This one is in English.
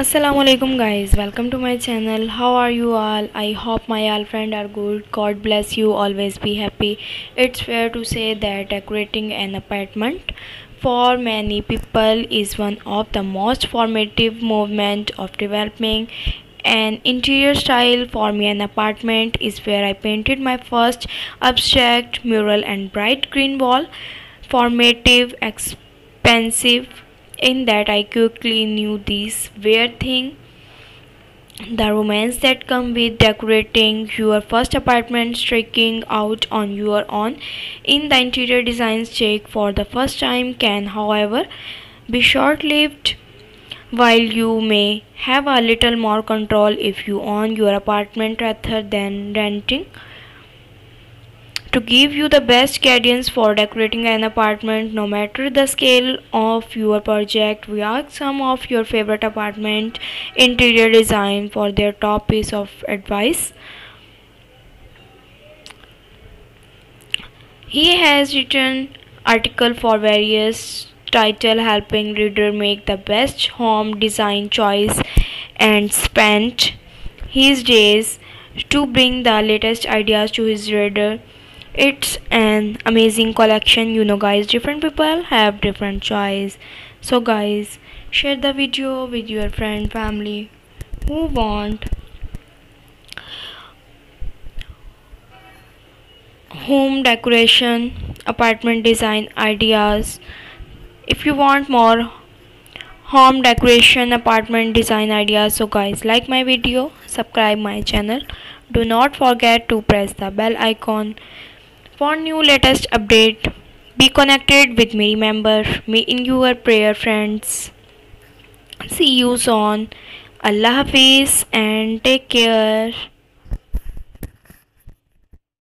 assalamu alaikum guys. Welcome to my channel. How are you all? I hope my all friends are good. God bless you. Always be happy. It's fair to say that decorating an apartment for many people is one of the most formative movement of developing an interior style. For me an apartment is where i painted my first abstract mural and bright green wall. Formative expensive in that I quickly knew this weird thing. The romance that come with decorating your first apartment striking out on your own. In the interior designs check for the first time can however be short-lived. While you may have a little more control if you own your apartment rather than renting to give you the best guidance for decorating an apartment no matter the scale of your project. We asked some of your favorite apartment interior design for their top piece of advice. He has written article for various title helping reader make the best home design choice and spent his days to bring the latest ideas to his reader it's an amazing collection. You know guys different people have different choice. So guys share the video with your friend family. Who want home decoration apartment design ideas. If you want more home decoration apartment design ideas so guys like my video subscribe my channel. Do not forget to press the bell icon for new latest update, be connected with me. Remember me in your prayer friends. See you soon. Allah Hafiz and take care.